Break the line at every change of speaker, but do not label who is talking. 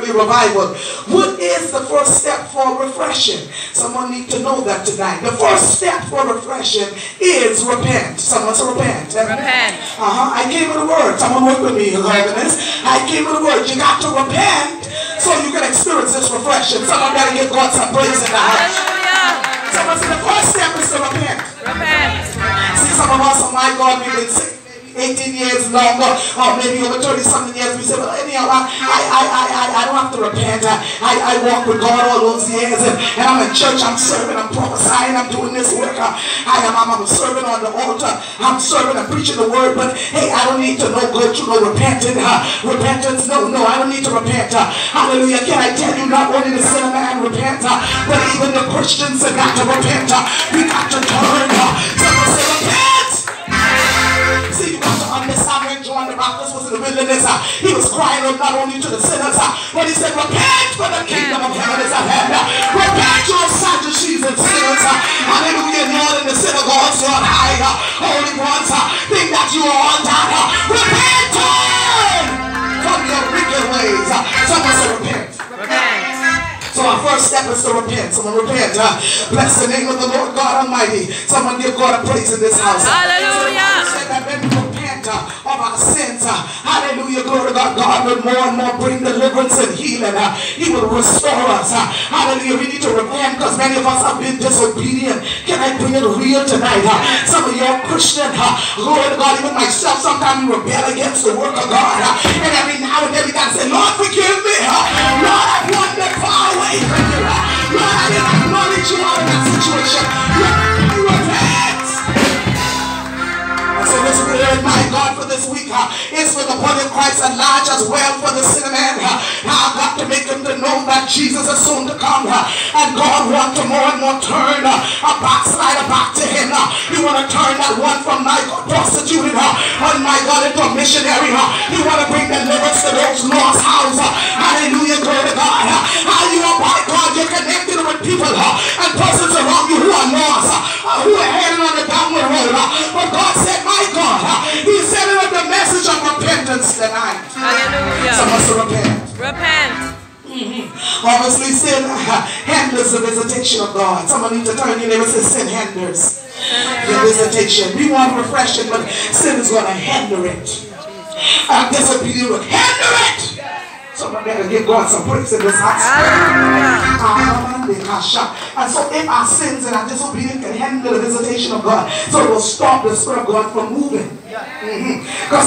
revival. What is the first step for refreshing? Someone need to know that tonight. The first step for refreshing is repent. Someone say repent.
Repent.
Uh-huh. I came with a word. Someone work with me, Holiness. I came with a word. You got to repent so you can experience this refreshing. Someone gotta give God some praise in the house.
Hallelujah.
Someone say the first step is to repent.
Repent.
See some of us, oh my God, we've been sick. 18 years longer, or maybe over 30 something years, we say, well, anyhow, I, I, I, I, I don't have to repent. I, I walk with God all those years, and, and I'm in church, I'm serving, I'm prophesying, I'm doing this work. I, am, I'm, I'm serving on the altar, I'm serving, I'm preaching the word, but hey, I don't need to know, go through no repenting. Uh, repentance, no, no, I don't need to repent. Uh, hallelujah. Can I tell you, not only the sinner man repent, uh, but even the Christians have got to repent. Uh, we got to turn. Uh, Baptist was in the wilderness, uh, he was crying out not only to the sinners, uh, but he said, Repent, for the kingdom of heaven is at hand. Repent, you Sadducees and sinners. Hallelujah, Lord, in the synagogues, you are high, uh, holy ones, think that you are on. Uh, repent, from your wicked ways. Someone say, Repent. So our first step is to repent. Someone repent. Bless the name of the Lord God Almighty. Someone give God a praise in this house.
Hallelujah.
Hallelujah, glory to God, God will more and more bring deliverance and healing. He will restore us. Hallelujah. We need to repent because many of us have been disobedient. Can I bring it real tonight? Some of are Christian. Glory to God, even myself, sometimes we rebel against the work of God. And every now and then we got to say, Lord, forgive is for the body of Christ at large as well for the sinner man. Uh, I've got to make them to know that Jesus is soon to come. Uh, and God wants to more and more turn uh, a backslider back to him. Uh, he want to turn that one from my uh, on my God, into a missionary. Hallelujah. Someone to repent.
Repent.
Obviously, sin hinders the visitation of God. Someone need to turn your neighbor and say, sin hinders the visitation. We want refreshing, but sin is going to hinder it. Uh, disobedience will hinder it. Someone better give God some praise in this house. And so if our sins and our disobedience can hinder the visitation of God, so it will stop the Spirit of God from moving. Because